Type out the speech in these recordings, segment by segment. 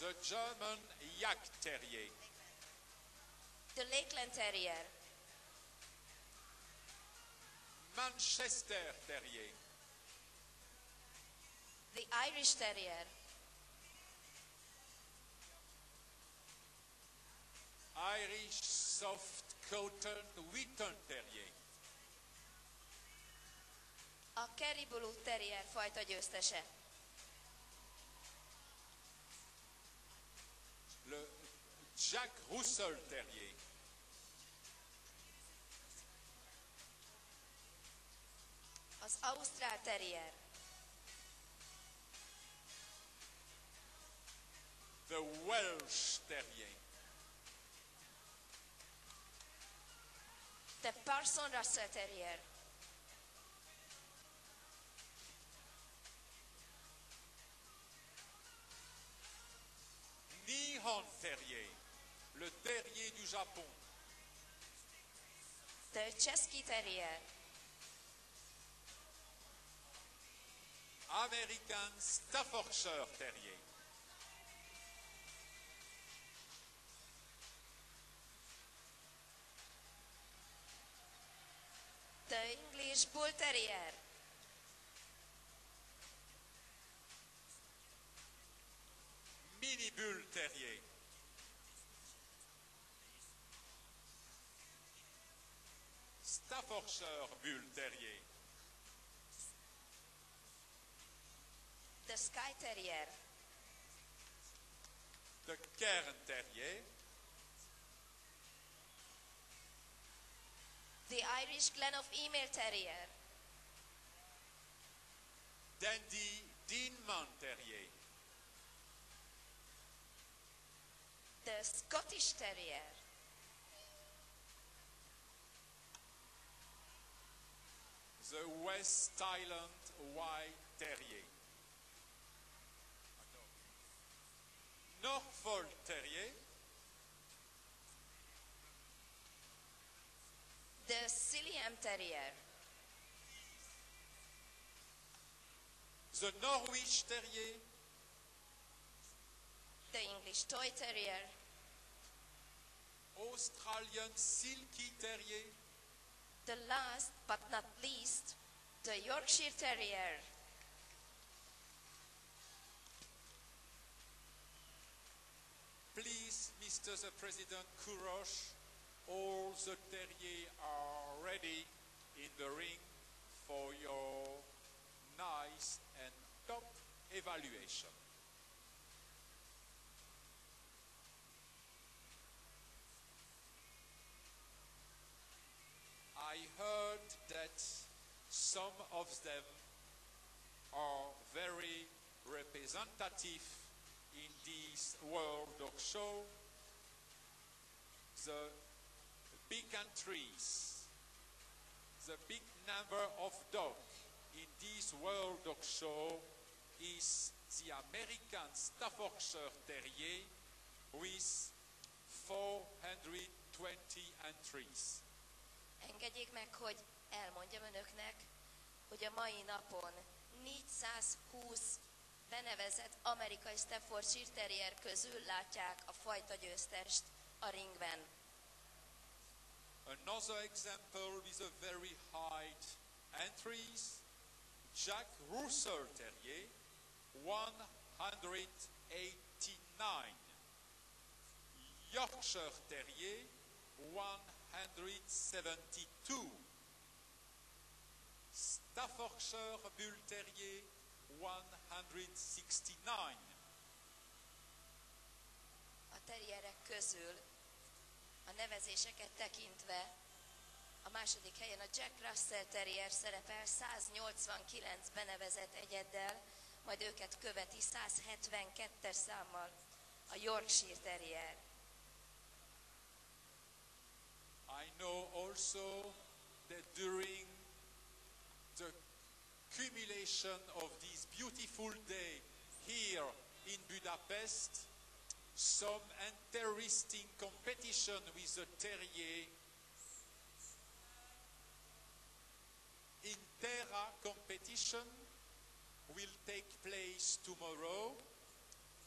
The German Jagd Terrier. The Lakeland Terrier. Manchester Terrier. The Irish Terrier. Irish Soft Coated Wheaten Terrier. A Kerry Blue Terrier fajta győztese. Jack Russell Terrier. Az Ausztrál Terrier. The Welsh Terrier. The Parson Russell Terrier. Nihon Terrier. Le terrier du Japon. The Chesky Terrier. American Staffordshire Terrier. The English Bull Terrier. De Yorkshire Terrier? De Sky Terrier. De kernterrier. The Irish Glen of Email Terrier. Dandy Deanman Terrier. The Scottish Terrier. The West Island White Terrier. Norfolk Terrier. The Sealyham Terrier. The Norwich Terrier. The English Toy Terrier. Australian Silky Terrier. The last but not least, the Yorkshire Terrier. Please, Mr. the President Korózs, all the terriers are ready in the ring for your nice and top evaluation. I heard that some of them are very representative in this World Dog Show. The big countries, the big number of dogs in this World Dog Show is the American Staffordshire Terrier with 420 entries. Engedjék meg, hogy elmondjam önöknek, hogy a mai napon 420 benevezett amerikai Staffordshire Terrier közül látják a fajta győztest a ringben. Another example with a very high entries, Jack Russell Terrier, 189. Yorkshire Terrier, 172. Staffordshire Bull Terrier, 169. A terrierek közül a nevezéseket tekintve a második helyen a Jack Russell Terrier szerepel 189 benevezett egyeddel, majd őket követi 172-es számmal a Yorkshire Terrier. I know also that during the accumulation of this beautiful day here in Budapest, some interesting competition with the terrier. Interra competition will take place tomorrow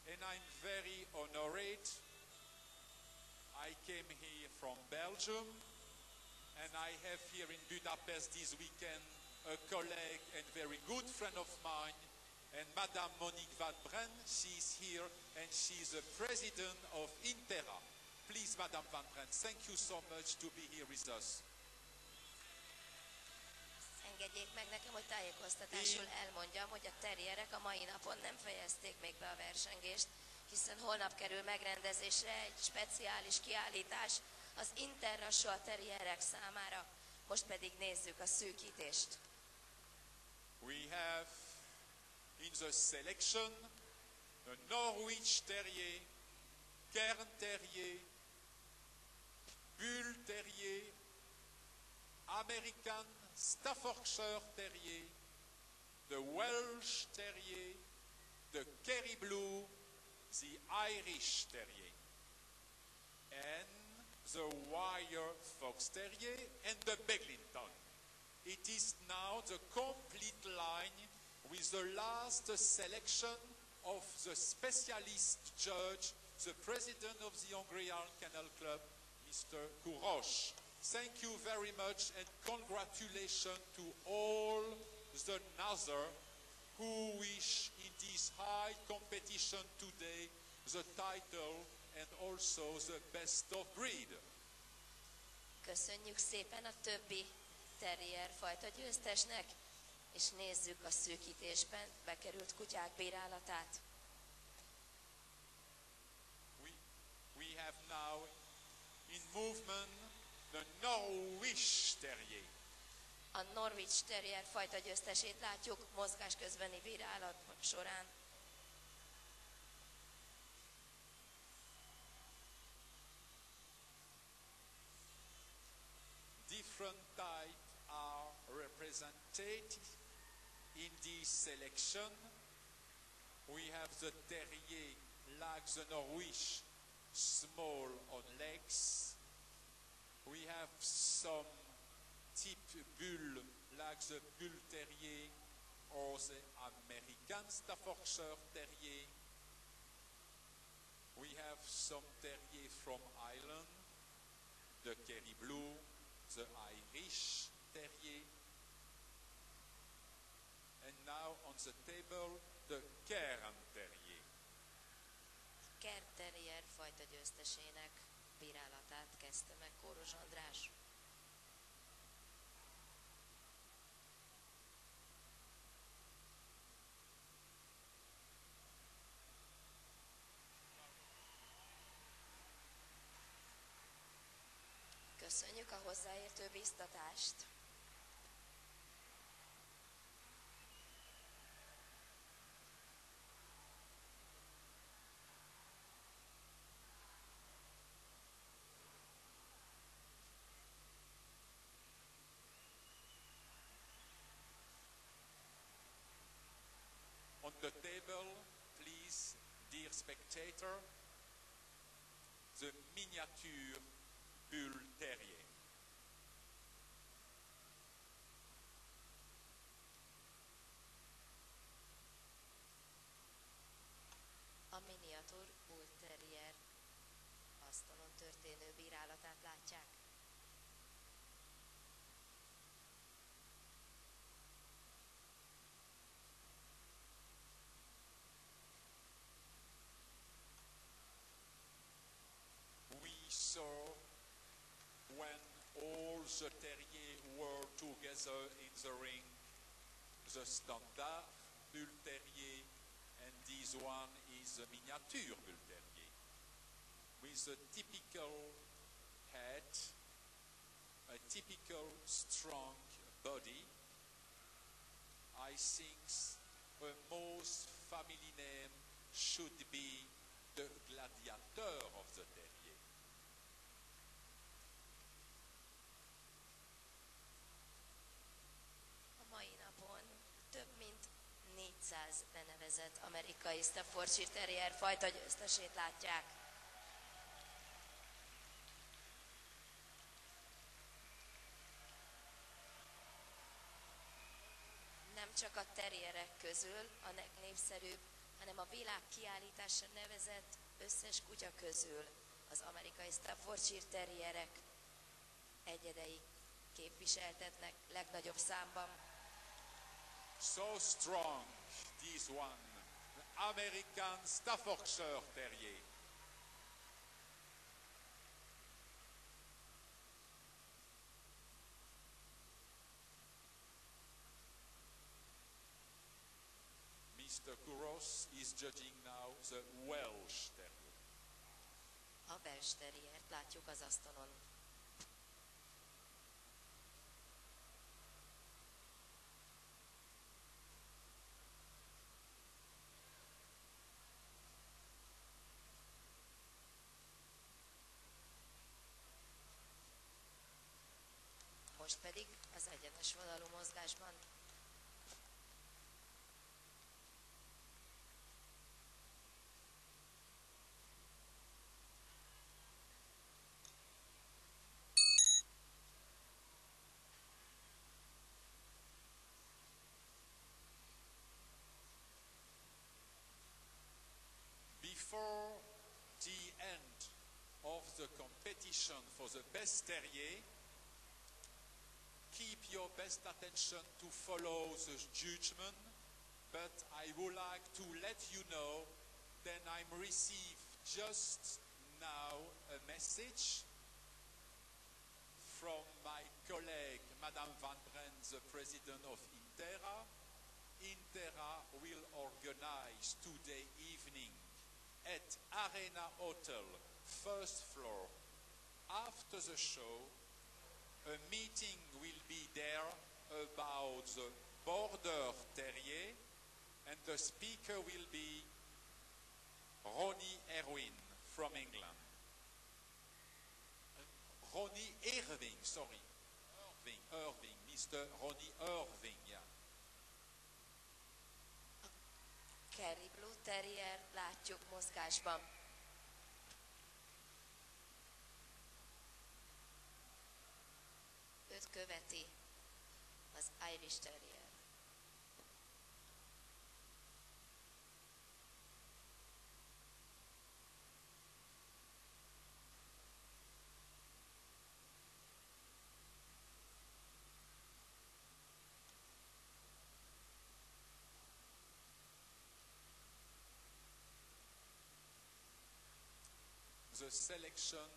and I'm very honored. I came here from Belgium, and I have here in Budapest this weekend a colleague and very good friend of mine, and Madame Monique Van Brempt. She's here, and she's the president of Interra. Please, Madame Van Brempt, thank you so much to be here with us. Engedjék meg nekem, hogy tájékoztatásul elmondjam, hogy a terrierek a mai napon nem fejezték még be a versengést, hiszen holnap kerül megrendezésre egy speciális kiállítás az Interrassó a terrierek számára. Most pedig nézzük a szűkítést. We have in the selection the Norwich Terrier, Cairn Terrier, Bull Terrier, American Staffordshire Terrier, the Welsh Terrier, the Kerry Blue, the Irish Terrier, and the Wire Fox Terrier and the Bedlington. It is now the complete line with the last selection of the specialist judge, the president of the Hungarian Kennel Club, Mr. Korózs. Thank you very much and congratulations to all the Nazar who wish in this high competition today the title and also the best of breed. Köszönjük szépen a többi terrier fajta győztesnek, és nézzük a szűkítésben bekerült kutyák bírálatát. We, we have now in movement the Norwich Terrier. A Norwich Terrier fajta győztesét látjuk mozgás közbeni bírálat során. Different types are represented in this selection. We have the Terrier like the Norwich, small on legs. We have some type bull like the Bull Terrier or the American Staffordshire Terrier. We have some Terrier from Ireland, the Kerry Blue, the Irish Terrier, and now on the table the Cairn Terrier. Kerr Terrier fajta győztesének bírálatát kezdte meg Kóros András. Köszönjük a hozzáértő biztatást. On the table, please, dear spectator, the miniature Terrier. A miniatúr Bull Terrier asztalon történő bírálatát látják. When all the terriers were together in the ring, the standard Bull Terrier, and this one is a miniature Bull Terrier with a typical head, a typical strong body. I think the most family name should be the gladiator of the terrier. 400 benevezett amerikai Staffordshire Terrier fajta győztesét látják. Nem csak a terrierek közül a legnépszerűbb hanem a világ kiállításra nevezett összes kutya közül az amerikai Staffordshire terrierek egyedei képviseltetnek legnagyobb számban. So strong, this one. The American Staffordshire Terrier. Mr. Korózs is judging now the Welsh Terrier. A Welsh terriert látjuk az asztalon. Most pedig az egyenes vonalú mozgásban. Before the end of the competition for the best terrier, keep your best attention to follow the judgment, but I would like to let you know that I'm received just now a message from my colleague, Madame Van Brempt, the president of Interra. Interra will organize today evening at Arena Hotel, first floor, after the show, a meeting will be there about the border terrier, and the speaker will be Ronnie Erwin from England. Uh, Ronnie Irving, sorry. Irving, Irving, Mr. Ronnie Irving, yeah. Kerry Blue Terrier látjuk mozgásban. Követi az Irish Terrier. the selection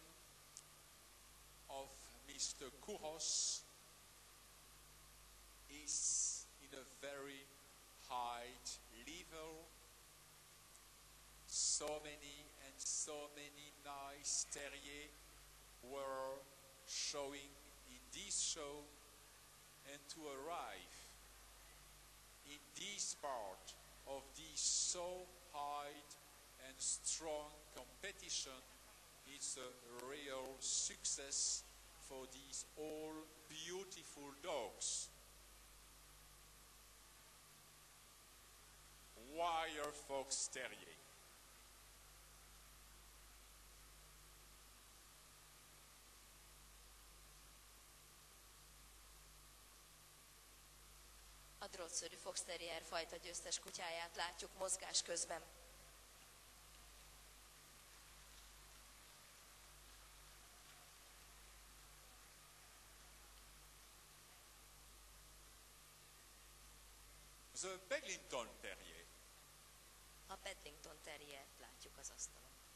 of Mr. Korózs is in a very high level. So many and so many nice terriers were showing in this show and to arrive in this part of this so high and strong competition it's a real success for these all beautiful dogs. Wire Fox Terrier. A drótszörű Fox Terrier fajta győztes kutyáját látjuk mozgás közben. Egymás Bellington. A Bedlington terjét látjuk az asztalon.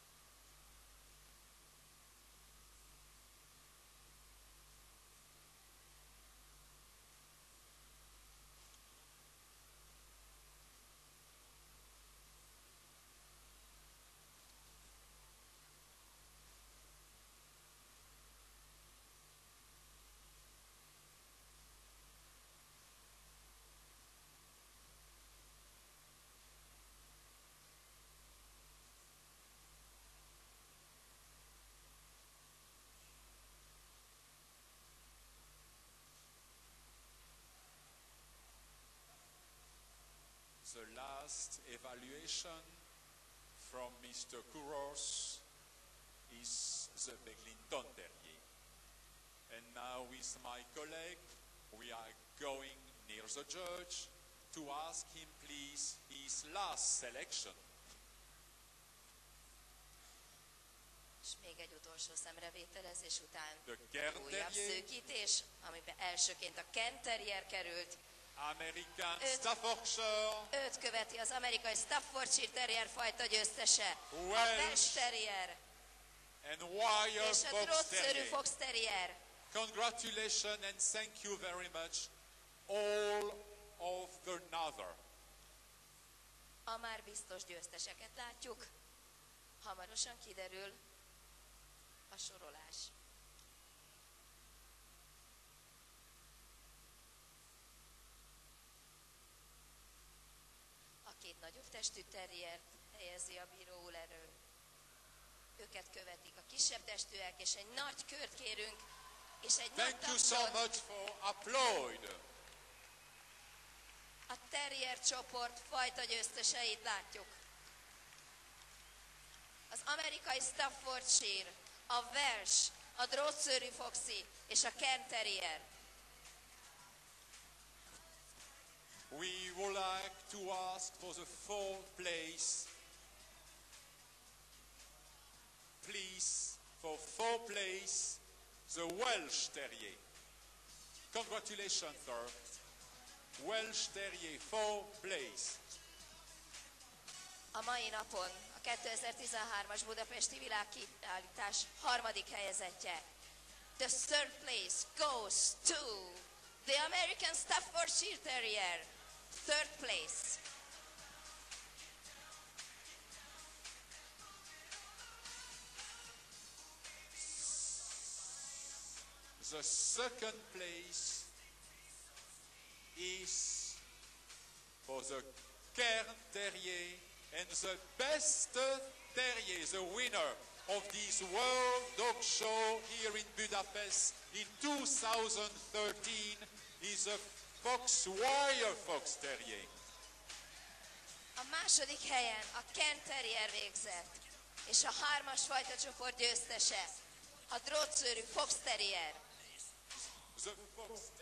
The last evaluation from Mr. Korózs is the Bedlington Terrier. And now with my colleague, we are going near the judge to ask him, please, his last selection. És még egy utolsó szemrevételezés után The Cairn újabb szűkítés, amiben elsőként a Kent került, American It- Staffordshire, őt követi az amerikai Staffordshire Terrier fajta győztese, a Welsh Welsh Terrier and Wire és a Terrier. Fox Terrier. Congratulations and thank you very much, all of the Nether. A már biztos győzteseket látjuk. Hamarosan kiderül a sorolás. Testű terriert helyezi a bíró úr elő. Őket követik a kisebb testűek, és egy nagy kört kérünk, és egy nagy Thank you so much for applaud. a terrier csoport fajta győzteseit látjuk. Az amerikai Staffordshire, a Welsh, a drótszőrű foxi és a Kent Terrier. We would like to ask for the fourth place. Please, for fourth place, the Welsh Terrier. Congratulations, sir. Welsh Terrier, fourth place. A mai napon a 2013-as Budapesti világkiállítás harmadik helyezettje. The third place goes to the American Staffordshire Terrier. Third place. The second place is for the Cairn Terrier and the best Terrier, the winner of this World Dog Show here in Budapest in 2013 is a Fox Wire Fox Terrier. A második helyen a Kent Terrier végzett, és a hármas fajta csoport győztese, a drótszőrű Fox Terrier. The Fox Terrier